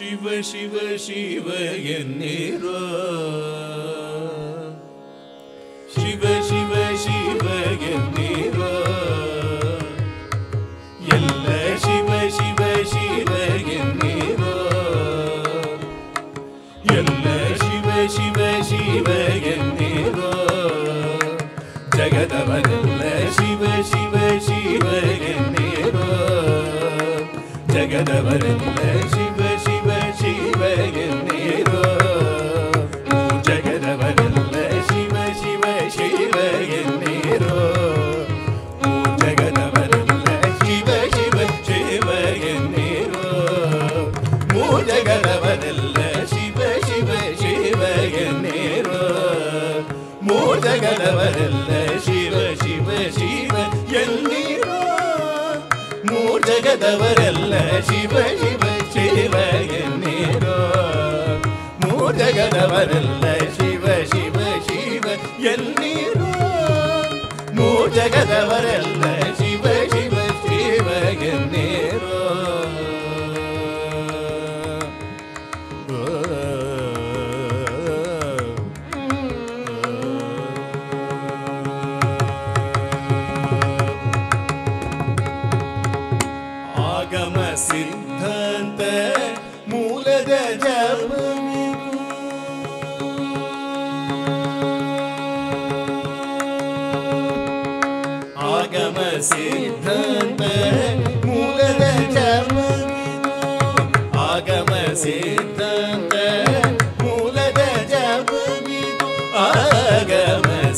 சிவ சிவ சிவ என்னிரோ சிவ சிவ சிவ என்னிரோ எல்ல சிவ சிவ சிவ என்னிரோ எல்ல சிவ சிவ சிவ என்னிரோ ஜகதவனல்ல சிவ சிவ சிவ என்னிரோ ஜகதவனல்ல ಜಗದವರೆಲ್ಲ ಶಿವ ಶಿವ ಶಿವ ಎನ್ನಿರೋ ಮೂರು ಜಗದವರೆಲ್ಲ ಶಿವ ಶಿವ ಶಿವ ಎನ್ನಿರೋ ಮೂರು ಜಗದವರೆಲ್ಲ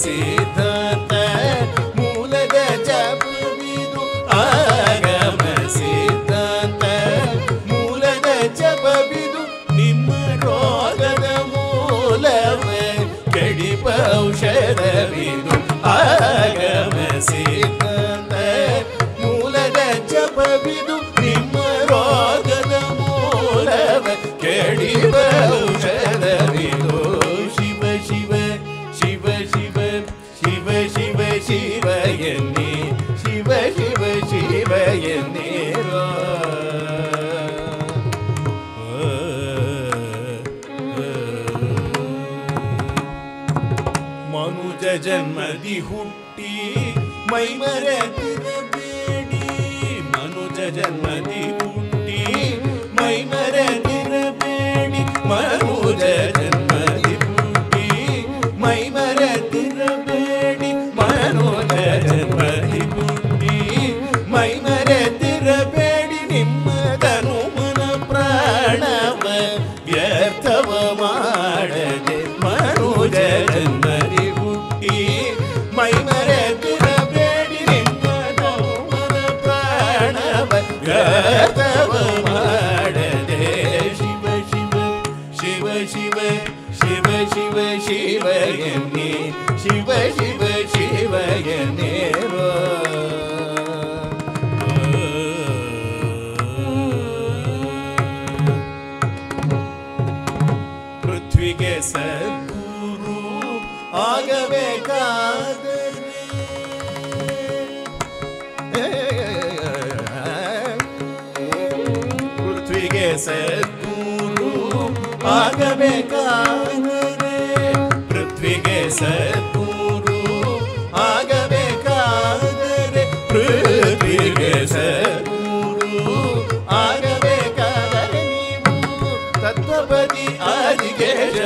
see.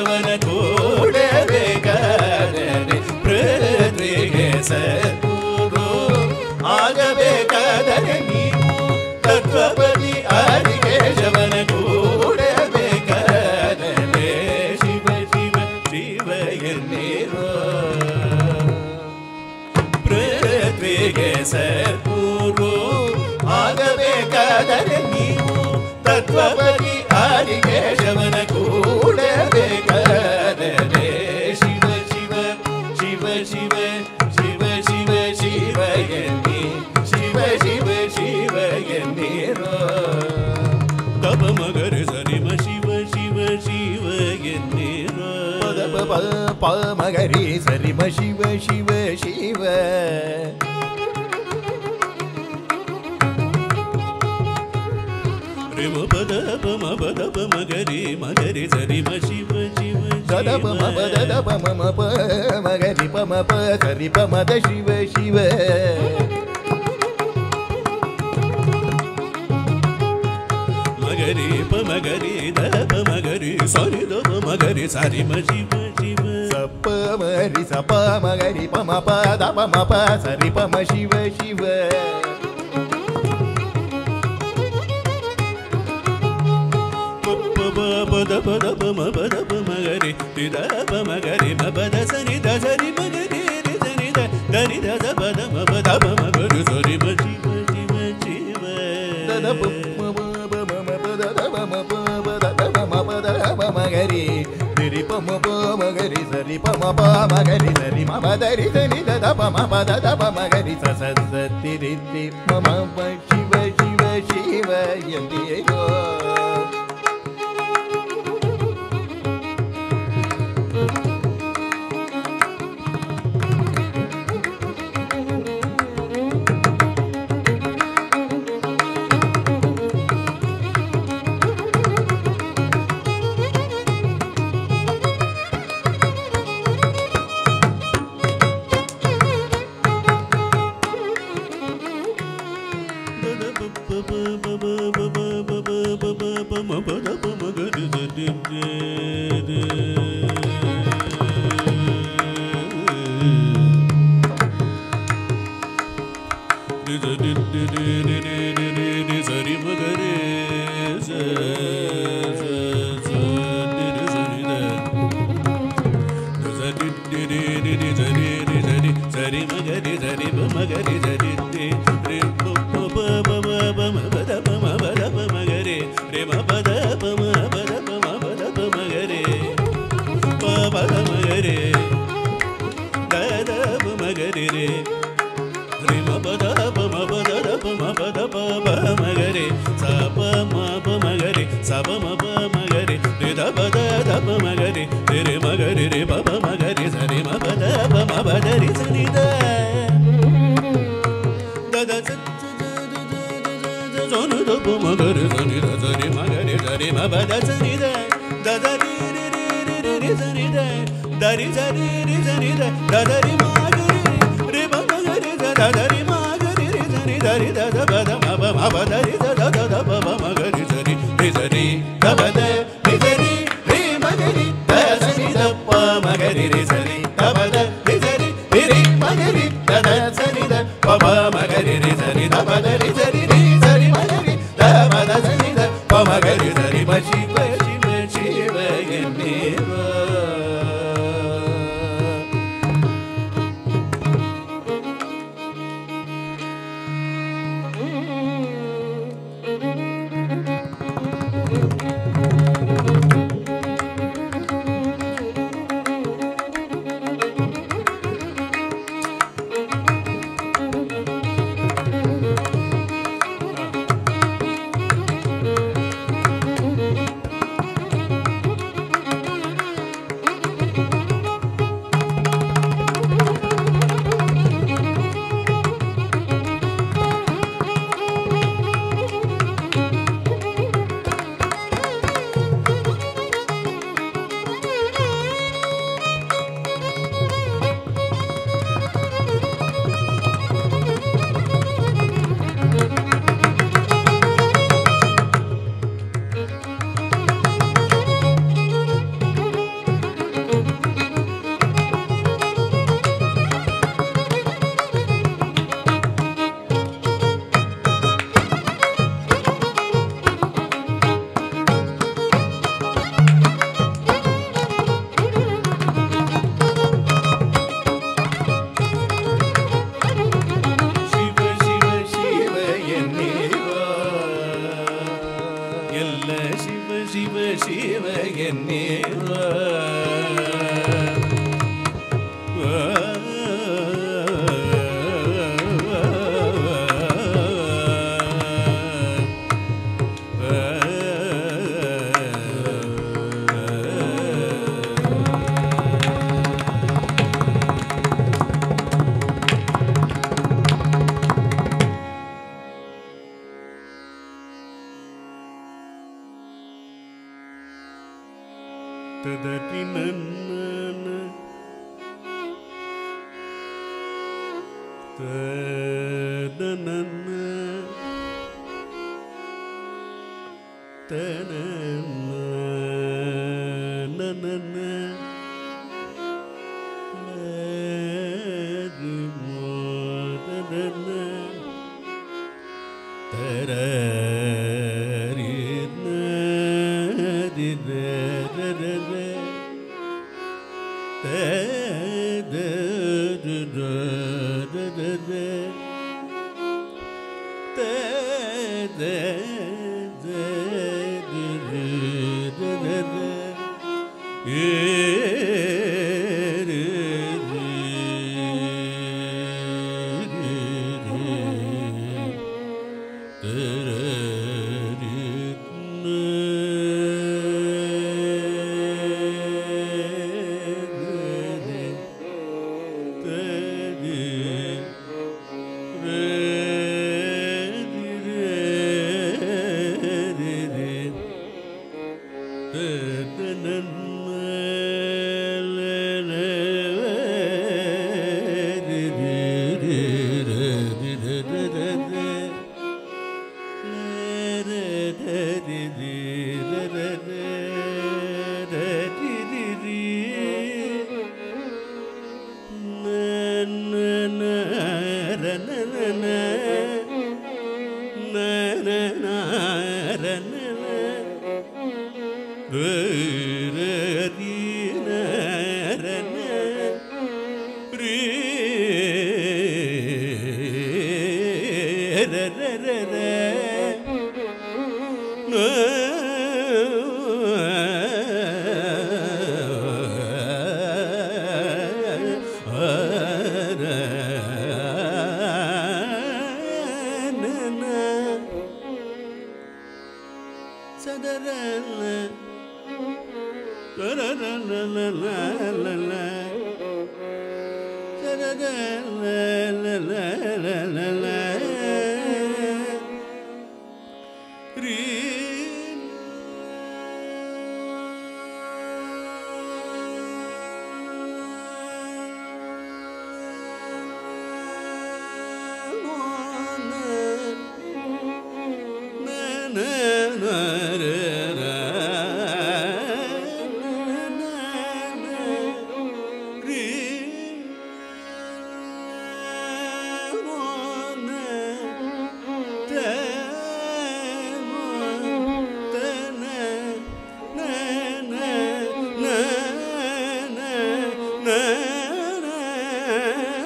ದೇವನ ಕೂಡಬೇಕಾದರೆ ಪೃಥ್ವಿಗೆ ಸೂರು ಆಗಬೇಕಾದರೆ ನೀವು ತತ್ವಪತಿ ಆದಿಗೆ ಶವನ ಕೂಡಬೇಕಾದರೆ ಶಿವ ಶಿವ ಶಿವ ಎನ್ನಿರೋ ಪೃಥ್ವಿಗೆ ಸೂರು ಆಗಬೇಕಾದರೆ ನೀವು ತತ್ವಪತಿ ಆದಿಗೆ ಶವನ మగరి మగరి సరి మ శివ శివ దద పమ దద పమ మ ప మగరి పమ ప సరి పమ ద శివ శివ మగరి ప మగరి దద ప మగరి సరి ద ప మగరి సరి మ శివ శివ సప్ప మగరి సప మగరి పమ ప ద పమ ప సరి పమ శివ శివ పద పద పమ పద పమగరి నిద పమగరి పద సని ద సరి మగరి సని ద దని ద పద మ పద పమ గురు సరి మ శివ శివ శివ దద పమ పమ పద పమ పద పమ పద పమగరి దిరి పమ పమగరి సరి పమ పమగరి సరి మ పదరి సని దద పమ పద ద పమగరి స స తిరి తి మమ శివ శివ శివ యందియో Mm-hmm.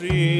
Sri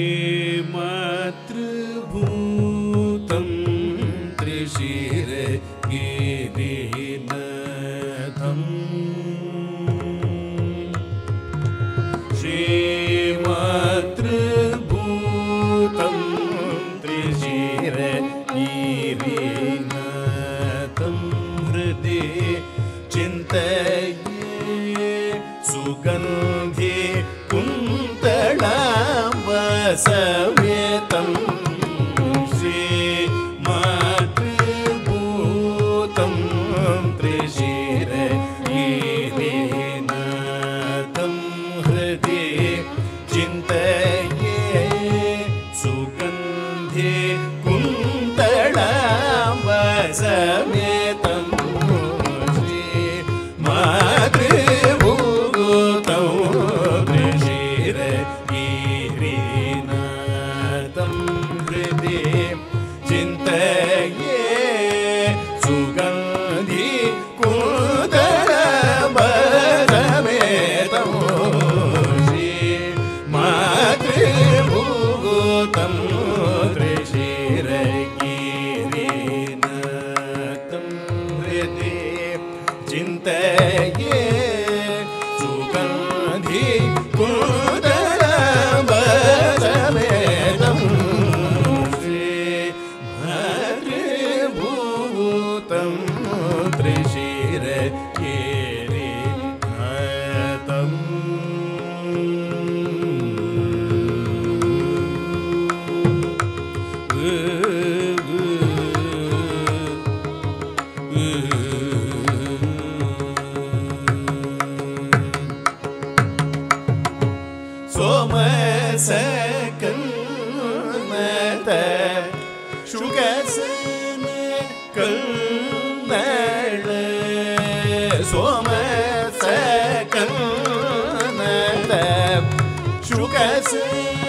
手感子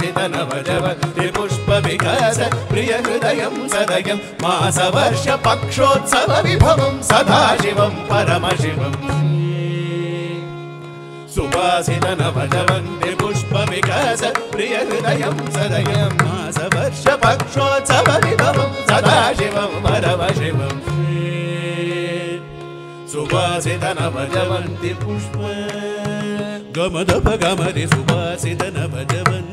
भजवन्ति पुष्पविकास प्रियहृदयं सदयं मासवर्षपक्षोत्सवविभवं सदाशिवं परमशिवम् सदा शिवं पुष्पविकास प्रियहृदयं सदयं मासवर्षपक्षोत्सवविभवं सदाशिवं परमशिवम् सदा शिवं परम शिवम् सुभासितन भजवन्ति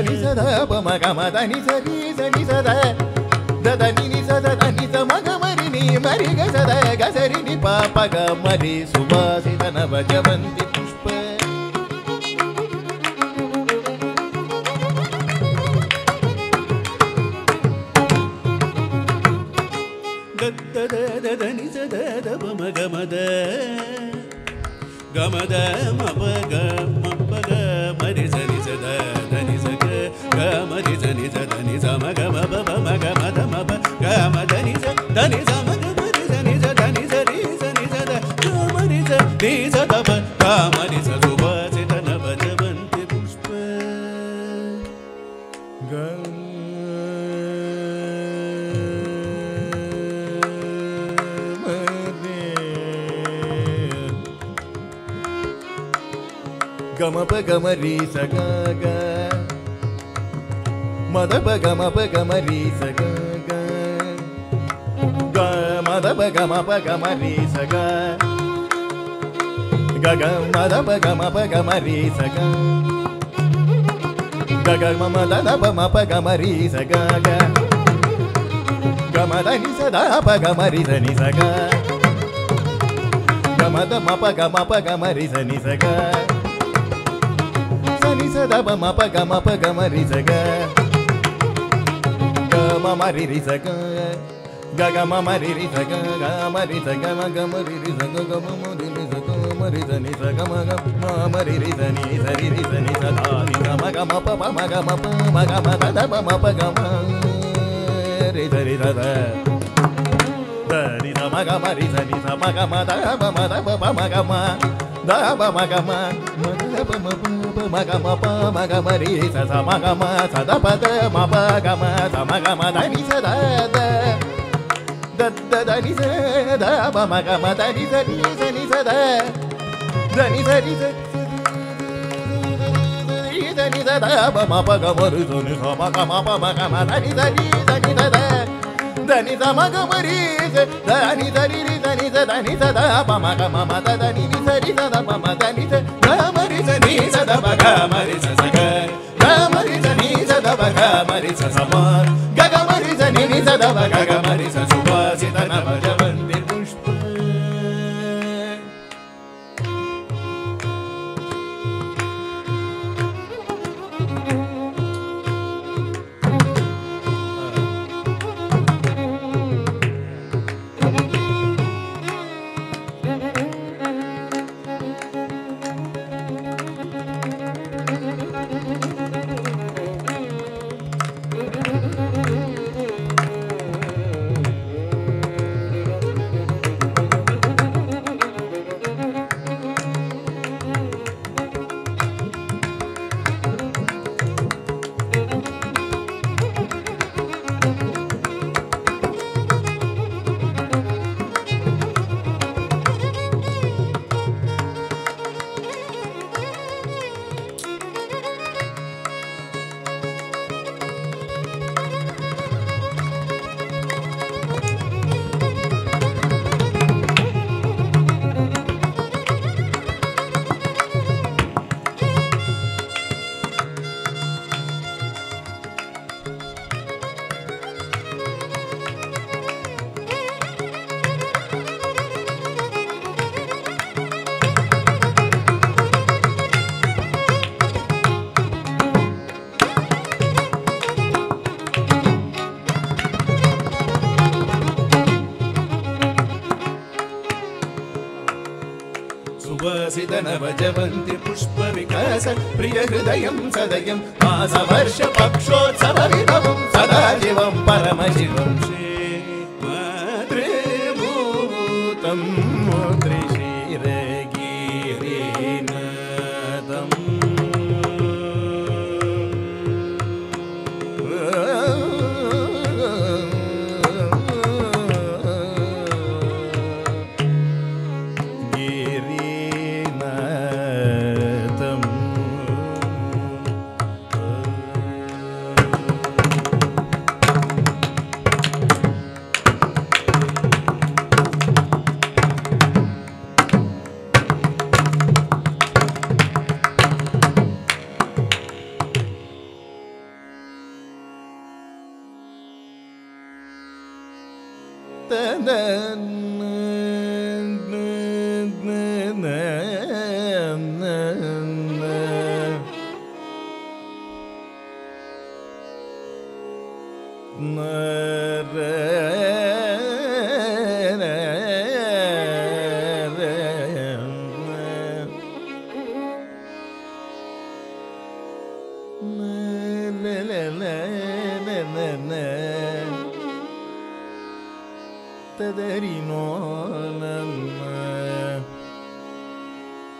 దని సద పమ గమ దని సరి సని సద దని ని సద దని స మగ మరి ని మరి గ సద గ సరి ని ప ప గ మరి సువాసిత నవ జవంతి పుష్ప దని సద పమ గమద గమద మప గమ गमरि जनि जनि सम गमप गम ध गमधनि ज धनि सम गनि जनि सनि जनि सद गमरिमी सगु बनपजवन्ति पुष्प गमप गमरि सग గ మదప గమప గమరి సగ గ గ మదప గమప గమరి సగ గ గ మదప గమప గమరి సగ గ గ మమ దదప మప గమరి సగ గ గమదని సదా ప గమరి సని సగ గమద మప గమప గమరి సని సగ సని సద మప గమప గమరి సగ గమ మరి రి సగ గ గమ మరి రి సగ గ మరి సగ మ గమ రి రి సగ గమ మరి రి సగ మరి సని సగ మ గ మ మరి రి సని సరి రి సని సదా ని గమ గమ ప ప మ గమ ప మ గమ దద ప మ ప గమ రి సరి దద దని సమ గమ రి సని సమ గమ ద ప మ ద ప ప మ గమ ద ప మ గమ మ ద ప మ ప ప మ గమ ప మ గమ రి స స మ గమ స ద ప ద మ ప గమ స మ గమ ద ని స the the the the the ని స ద ప మ గమ ద ని స ని స ని స ద ద ని స ని స ద ని ద ద ప మ ప గమ రి స ని స మ గమ ప మ గమ ద ని స ని ద ని ద ద దని స మ గమ రి స ద ని ద ని రి ద ని స ద ని స ద ప మ గమ మ ద ద ని ని స రి స ద ప మ ద ని స గ మ రి స ని స ద ప గ మ రి స స గ గ మ రి స ని స ద ప గ మ రి స స మ గ గ మ రి స ని ని స ద ప గ గ नवजवन्ति पुष्पविकास प्रियहृदयं सदयं मासवर्षपक्षोत्सवविभवं सदा शिवं परमशिवं श्रीमातृभूतं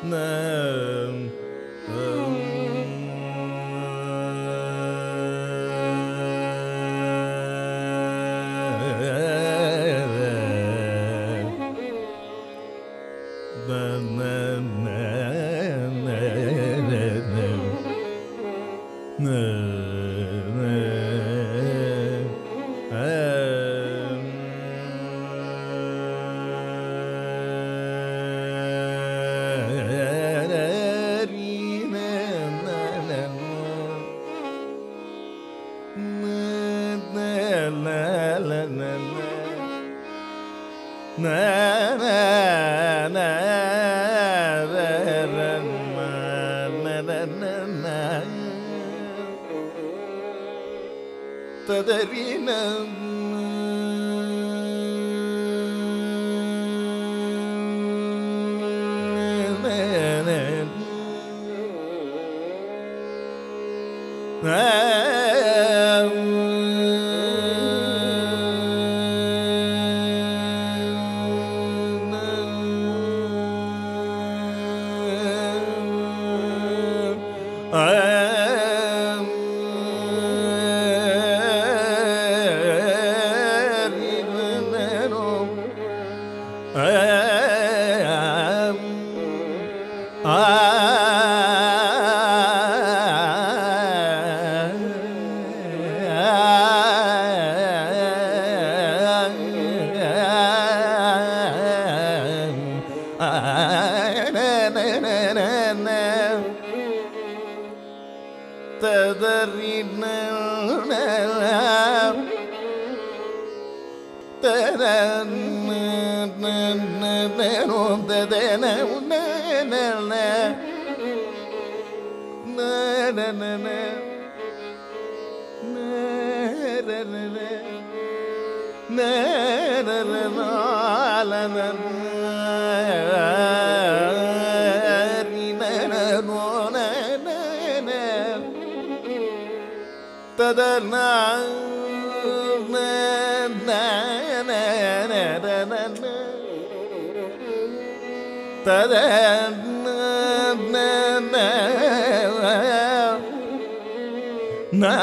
No. na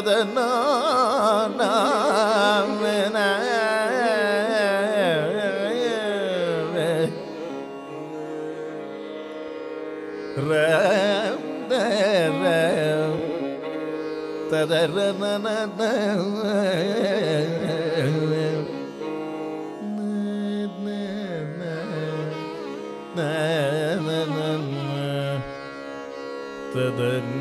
na na na na Uh...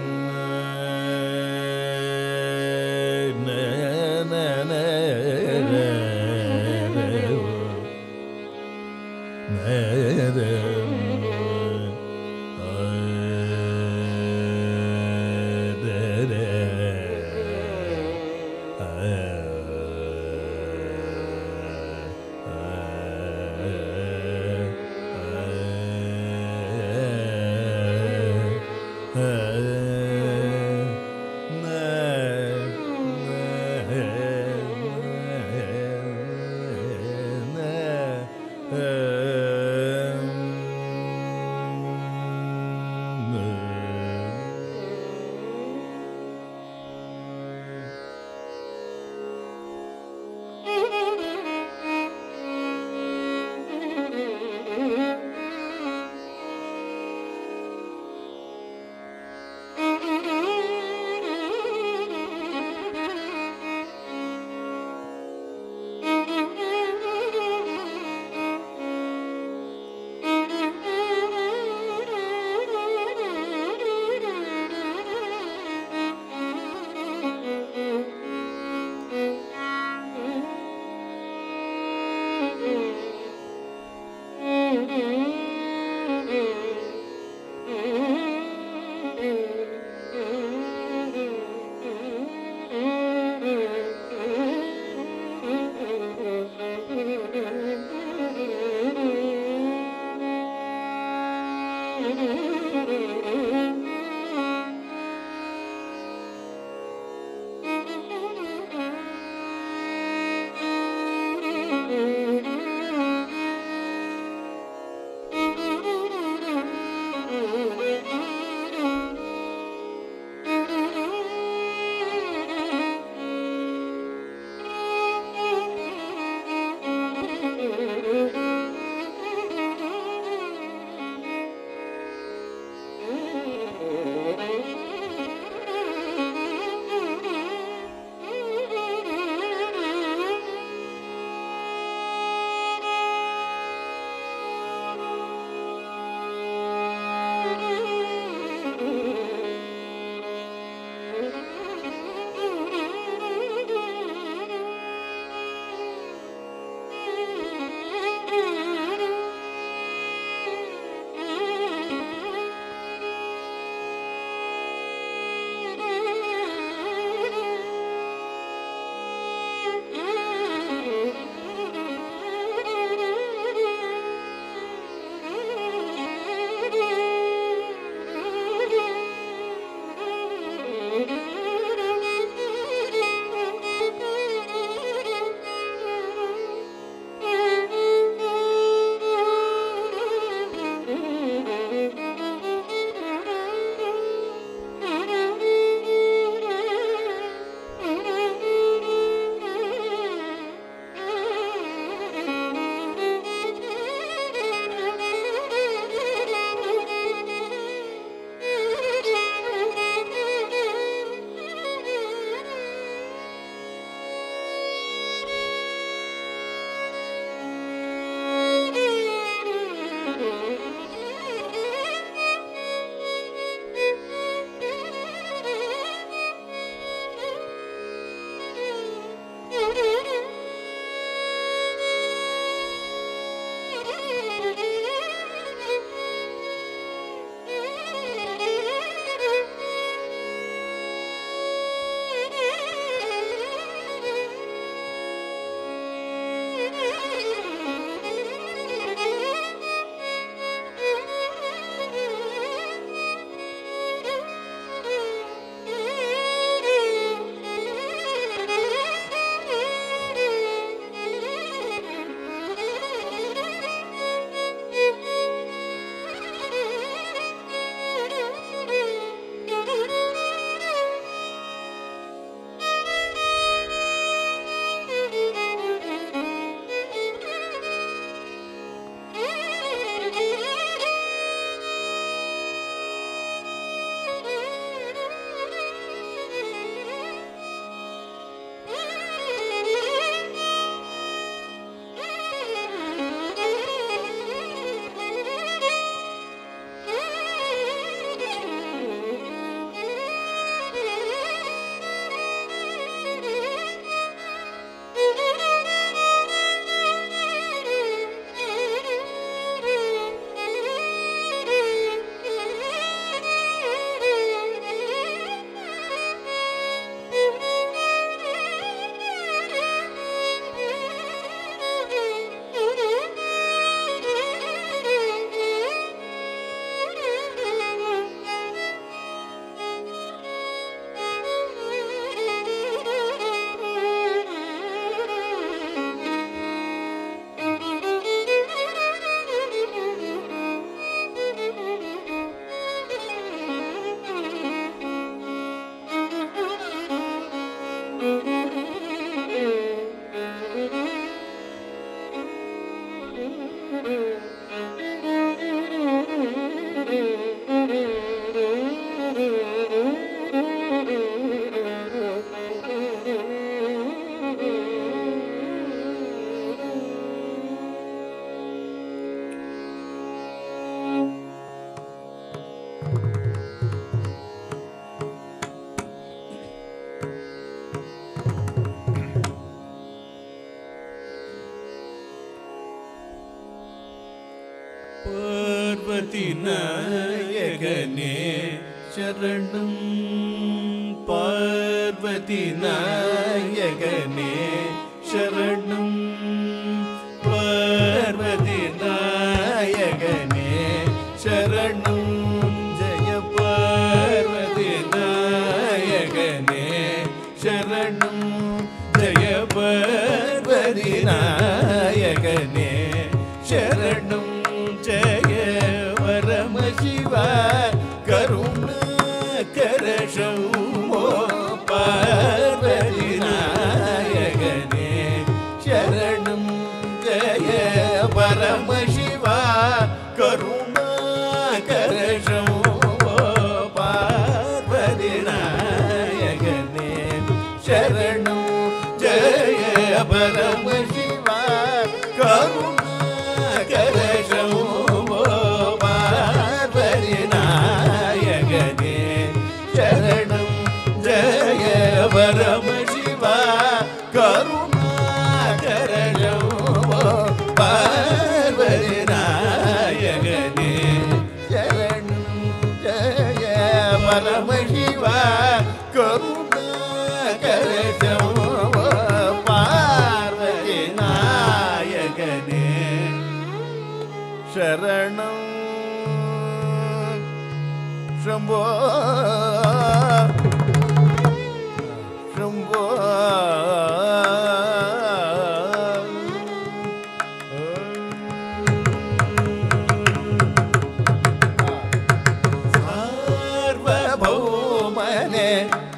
learn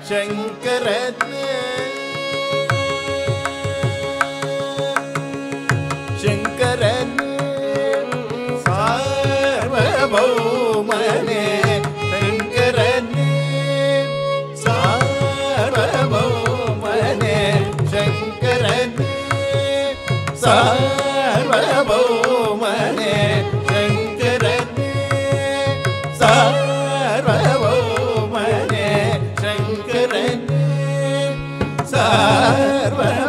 Shankar Shankar सारभौ मने शङ्कर सारभौ मने ver.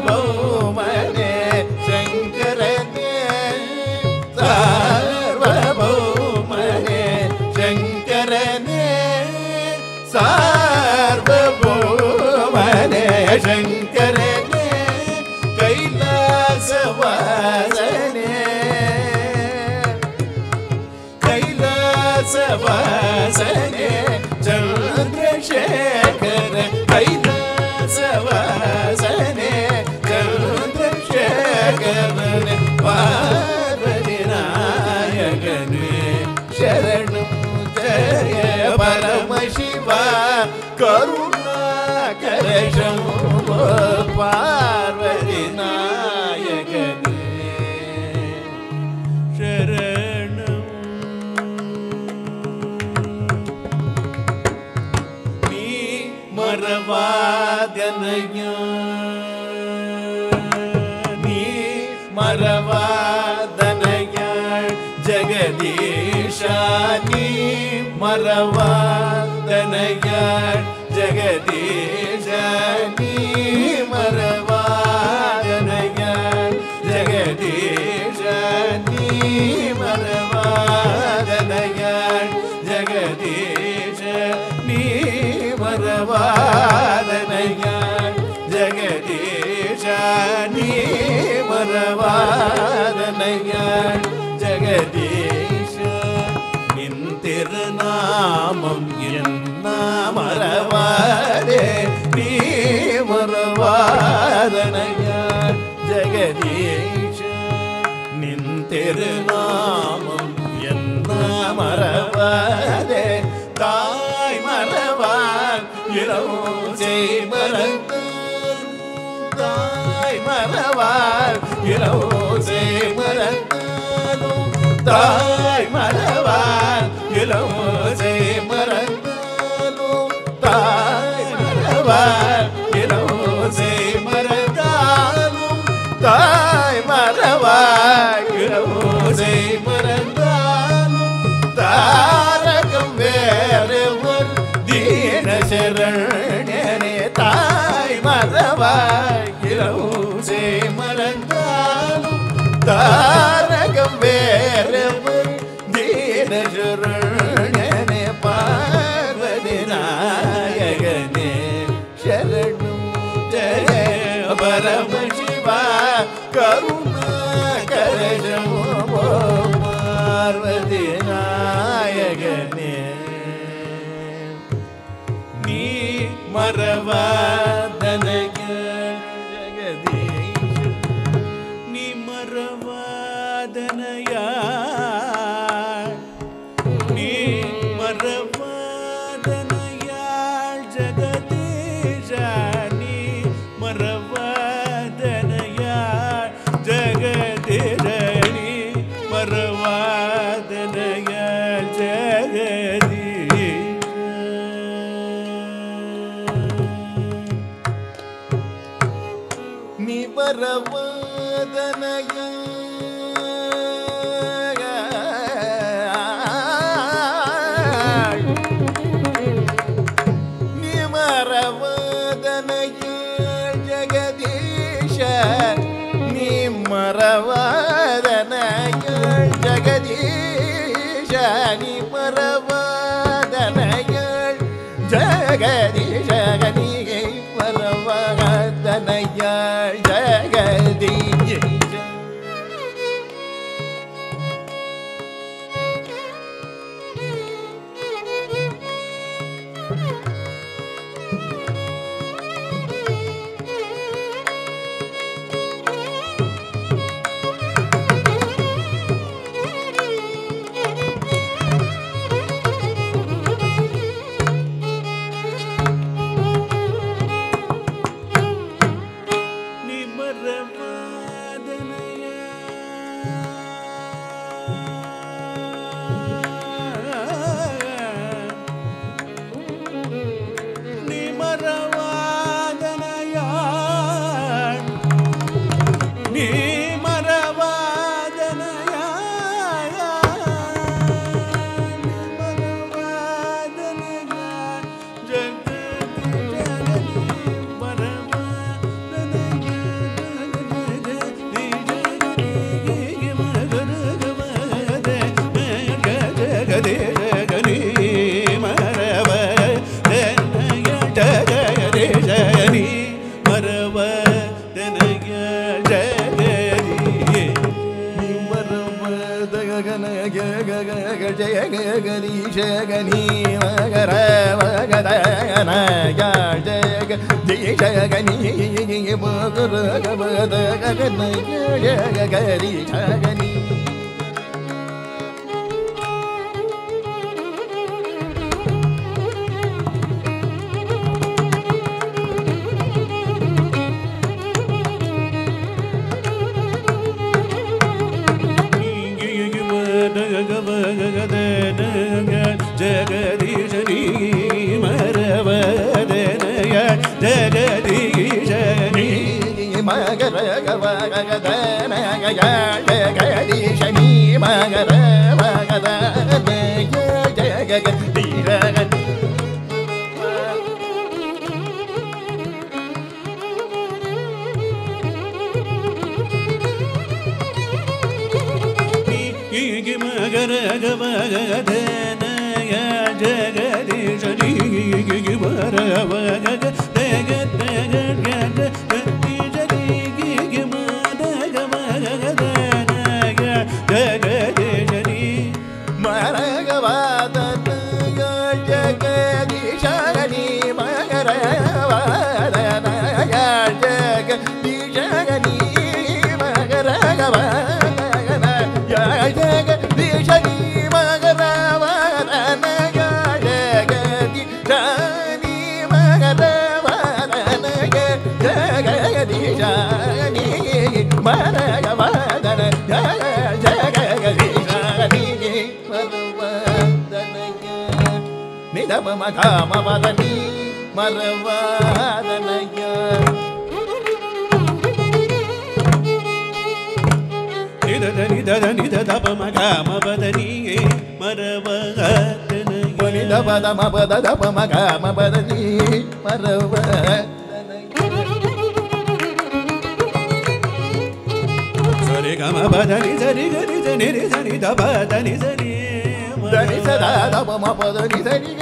मरवा जगदी जनी मरवा। ಶರಣಯ ಜಗದೀಶ ನಿಂತಿರುನಾಮಂ ಎನ್ನ ಮರವರೆ ತಾಯ್ மறவார் இரவும் செய்மறந்து தாய் மறவார் இரவும் செய்மறந்தாலும் தாய் மறவார் இரவும் செய்மறந்து Sim. Bye. demeye ಜಗವಗಧನ ಜಗದೀಶ ಜಗದಗ மகாமவதனி மரவாதனையா நிதத நிதத நிதத மகாமவதனியே மரவாதனையா நிதபத மபத தப மகாமவதனி மரவாதனையா సరి గమ బదని సరి గరి జని రి జని దబ దని సరి దని సదా దబ మ పదని సరి గ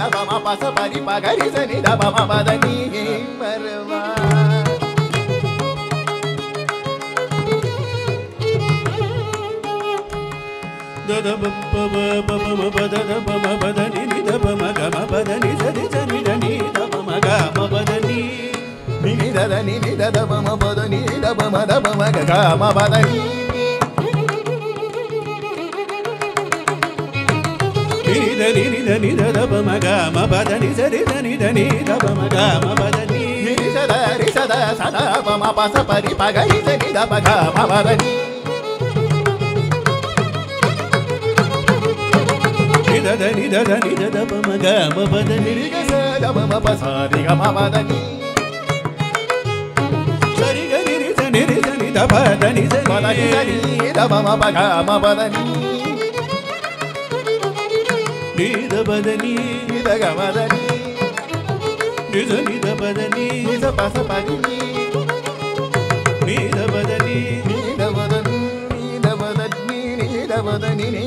ని దప మ ప స పరి ప గరి స ని దప మ పద ని మరవా దద బప్ప బప మ పద దప మ పద ని ని దప మ గమ పద ని సరి సరి ద ని దప మ గమ పద ని ని ని దద ని ని దద ప మ పద ని దప మ దప మ గ గ మ పద ని ని ద ని ని ద ని ద దప మ గమ పద ని సరి ద ని ద ని దప మ గమ పద ని ని ని సద రి సద సద ప మ ప స పరి ప గరి స ని దప గ మ పద ని ని ద ద ని ద ద ని ద దప మ గమ పద ని ని గ స ద ప మ ప స రి గ మ పద ని సరి గ ని రి స ని రి స ని ద ప ద ని స పద ని స ని ని ద ప మ ప గ మ పద ని ನಿದ ಬದನಿ ನಿದ ಗಮದನಿ ನಿಜ ನಿದ ಬದನಿ ನಿಜ ಪಸ ಬದನಿ ನೀದ ಬದನಿ ನೀದ ಬದನಿ ನೀದ ಬದನಿ ನೀದ ಬದನಿ ನೀ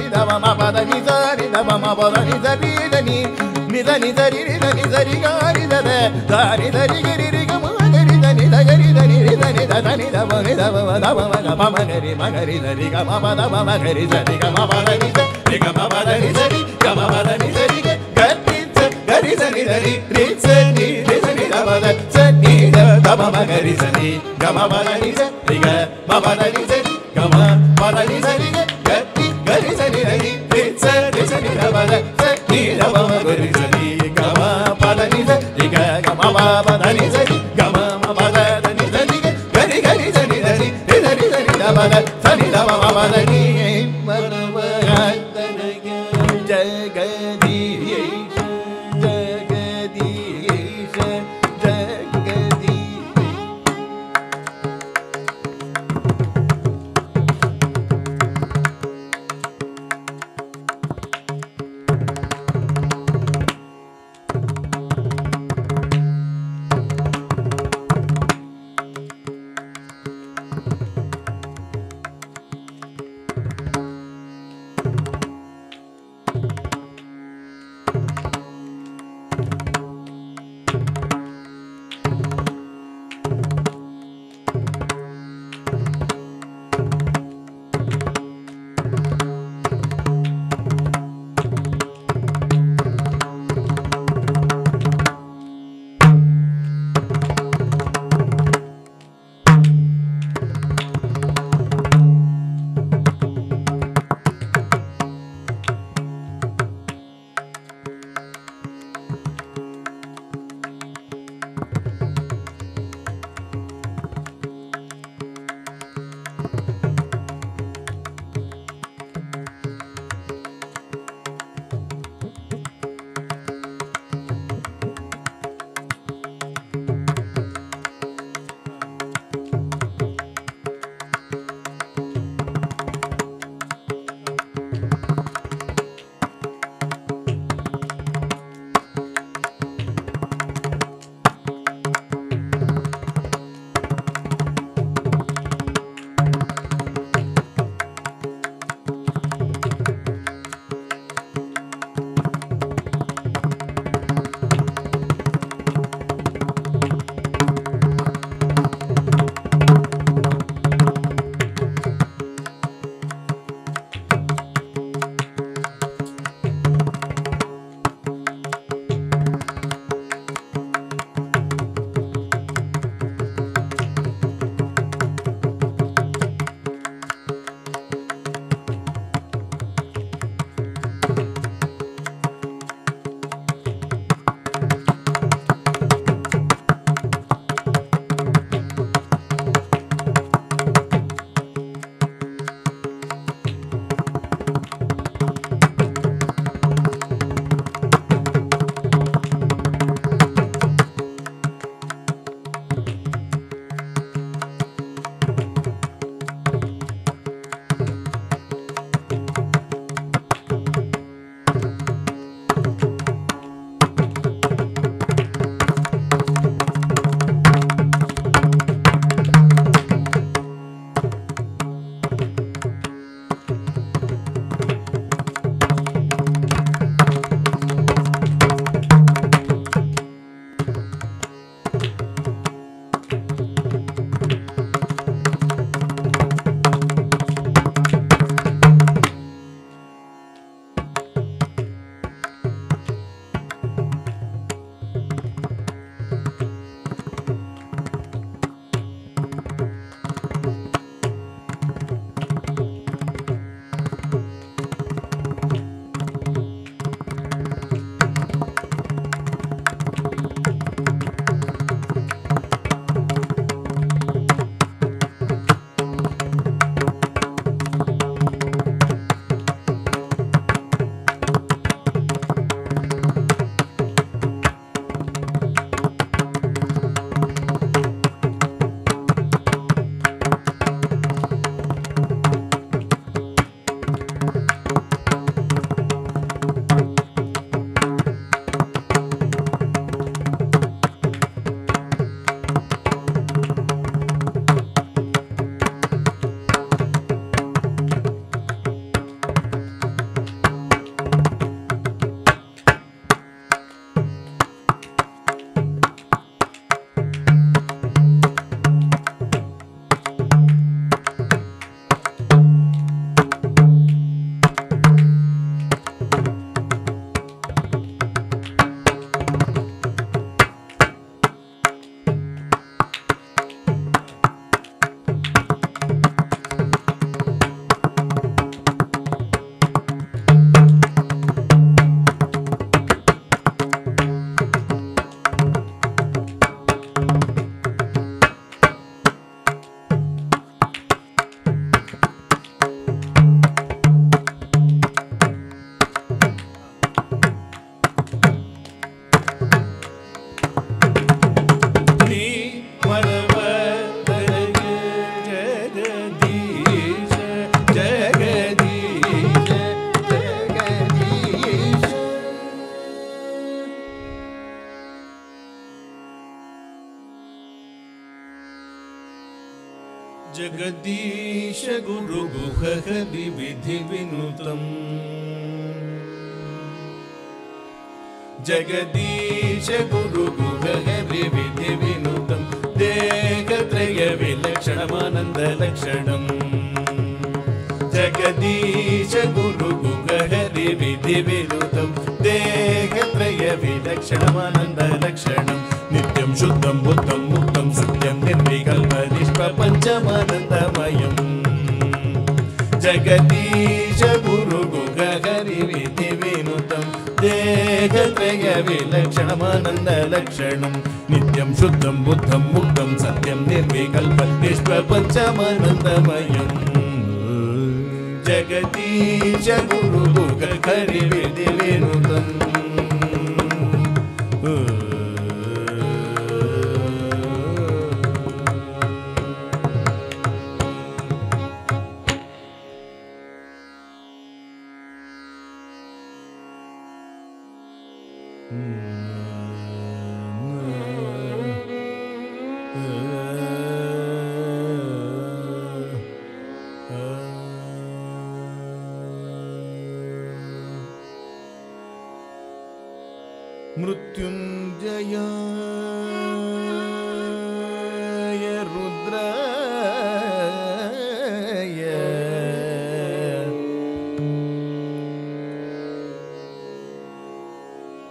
ni da ba ma ba da ni za da ba ma ba da ni za ni da ni ni da ni da ni ni da ni da ni ga ni da da da ni da ni ga ni ni ga ma ga ni da ni da ga ni da ni ni da ni da da ni da ba ni da ba ma da ba ma ga ba ma ga ni ma ga ni da ni ga ma ba da ba ma ga ni da ni ga ma ba da ni da ni ga ma ba da ni da ni ga ma ba da ni da ni ga ga ni da ga ni da ni da ni ri sa ni ri sa ni da ba da sa ni da da ba ma ga ni sa ni ga ma ba da ni da ni ga ma ba da ni da ni ga ma ba da ni da ni ga సరి సరి రమద సరి రమ గరి సరి గమ పదని సరి గమ పదని సరి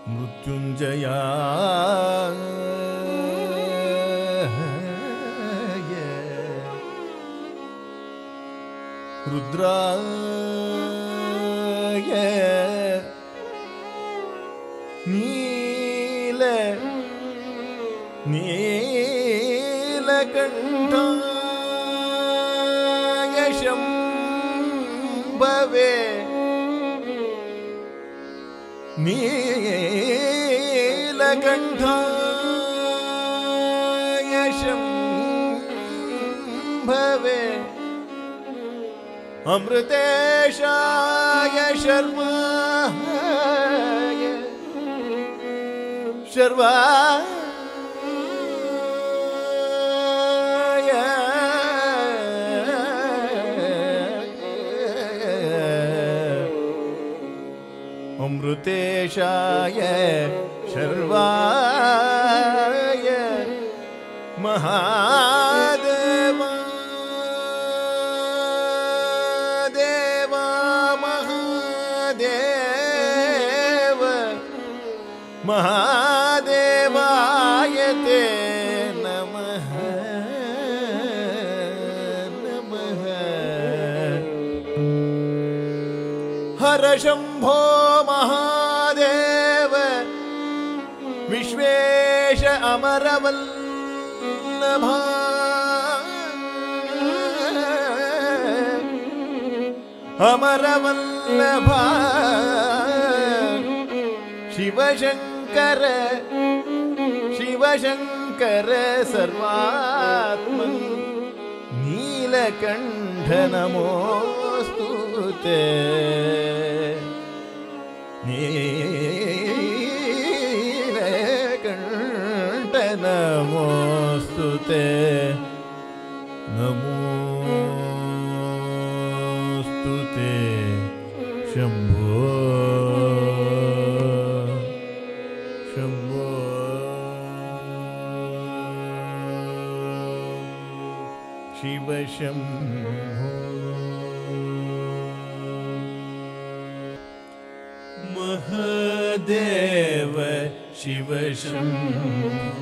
मृत्युञ्जया। रुद्राय नील नीलकण्ठ यशं भवेल गण्ठाय भवे। अमृतेशाय शर्माय शर्वाय अमृतेशाय सर्वाय महादेवा देवा महादेव महा अमरवल्लभा। शिवशङ्कर शिवशङ्कर सर्वात्म नीलकण्ठ नमोऽस्तु ते। नीलकण्ठ नमोऽस्तु ते। शिवशम् महदेव शिवशम्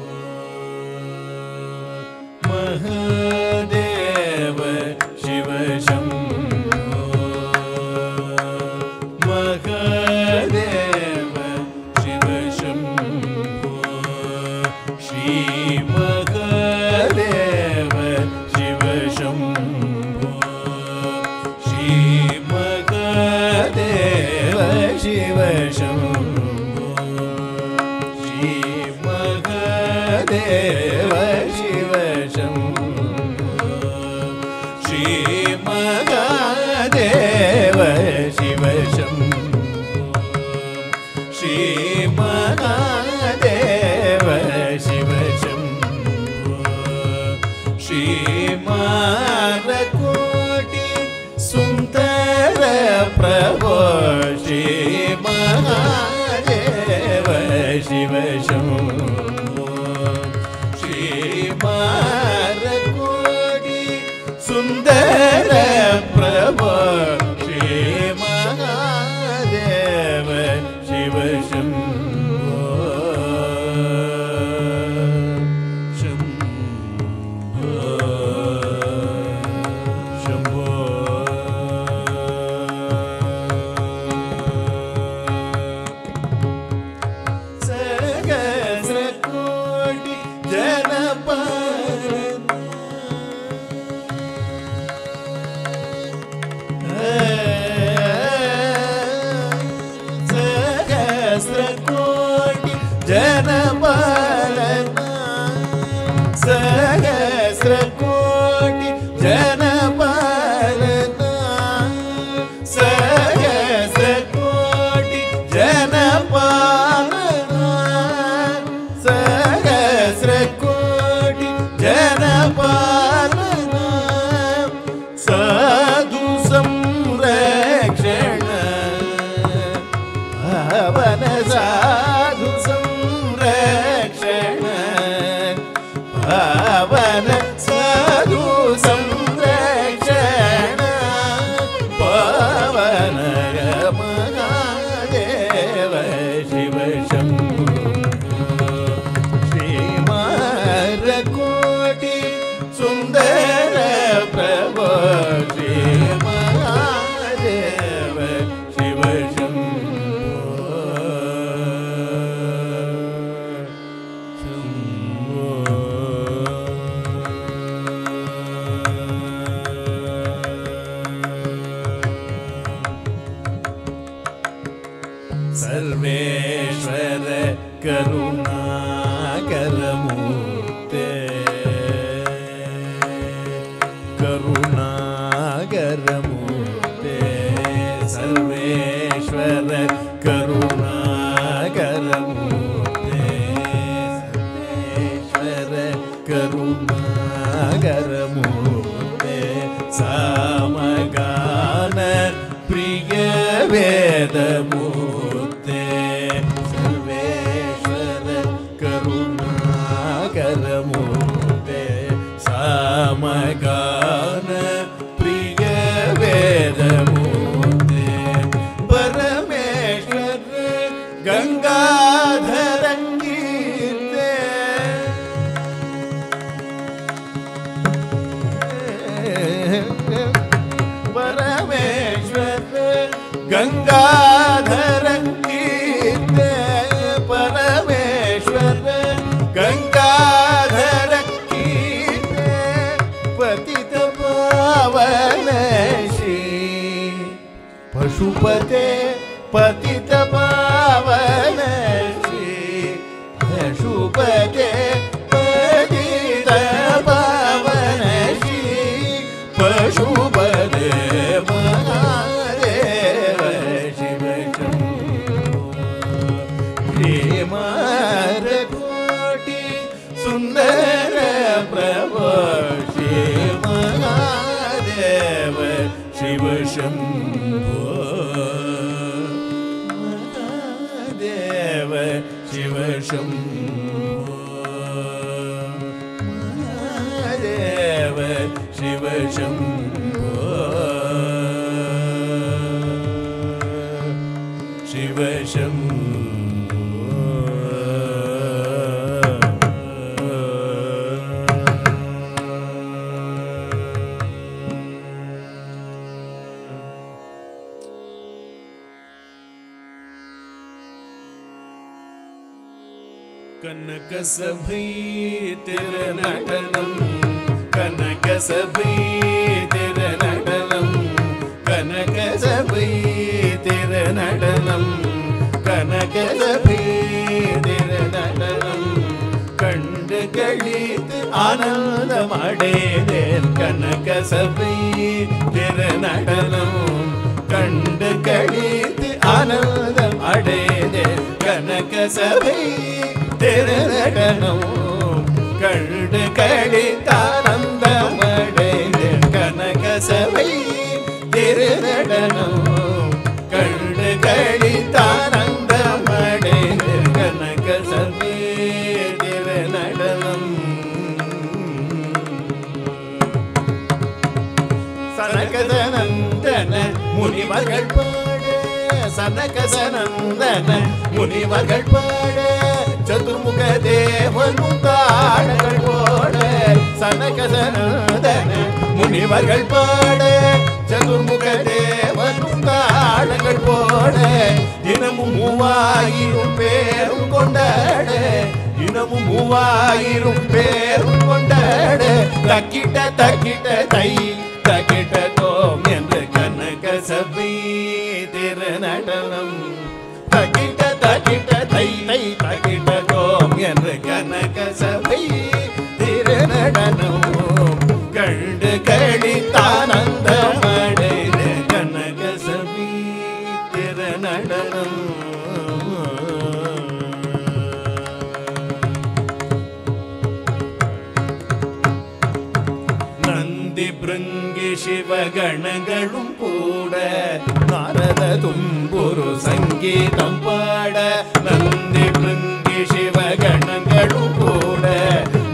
தினமும் மூவாயிரம் பேரும் கொண்டாடு. தக்கிட்ட தக்கிட்ட தை தக்கிட்ட தோம் என்று கனக சபை திருநடனம் தக்கிட்ட தக்கிட்ட தை தை தக்கிட்ட தோம் என்று கனக சபை திருநடனம் ತುಂಬುರು ಸಂಗೀತಂ ಪಾಡ ನಂದಿ ಬೃಂಗಿ ಶಿವಗಣಗಳು ಕೂಡ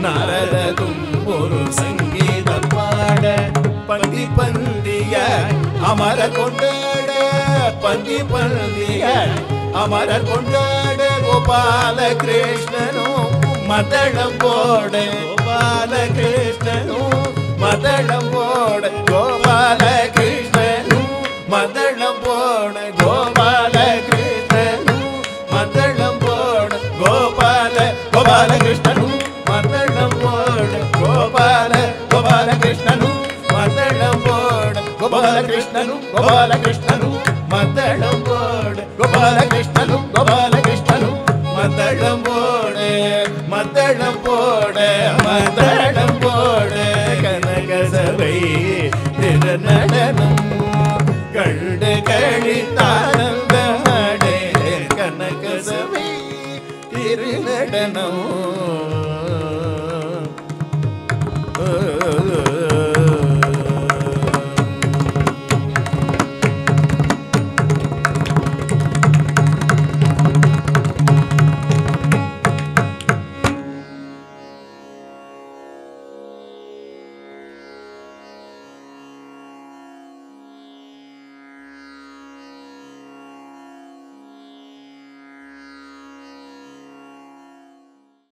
ನಾರದ ತುಂಬುರು ಸಂಗೀತ ಪಾಡ ಪಂದಿ ಪಂದಿಯ ಅಮರ ಕೊಂಡಾಡ ಪಂದಿ ಪಂದಿಯ ಅಮರ ಕೊಂಡಾಡ ಗೋಪಾಲ ಕೃಷ್ಣನು மதளம் போட கோபால கிருஷ்ணனும் மதளம் போட கோபால கிருஷ்ணனும் மதளம் திருநடனம் கண்டு கழித்தான